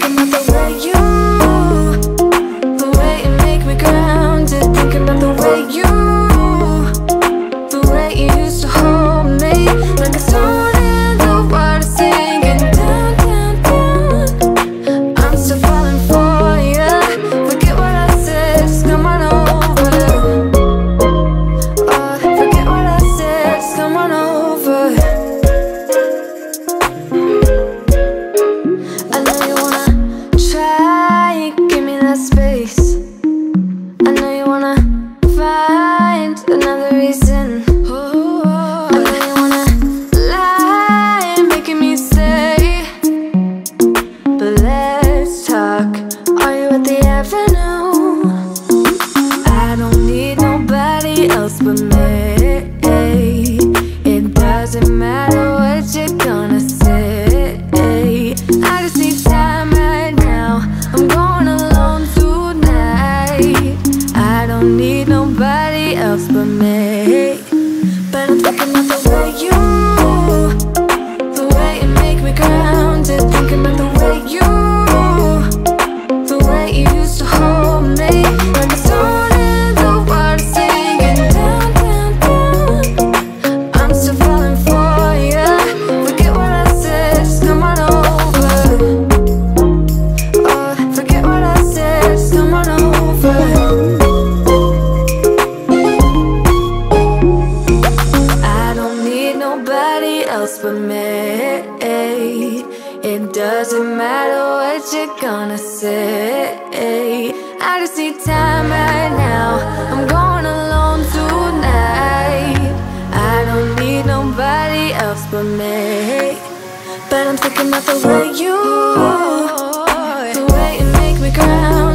About the way you move else but me. But I'm thinking of the way you else but me. It doesn't matter what you're gonna say. I just need time right now. I'm going alone tonight. I don't need nobody else but me. But I'm thinking about the way you, the way you make me cry.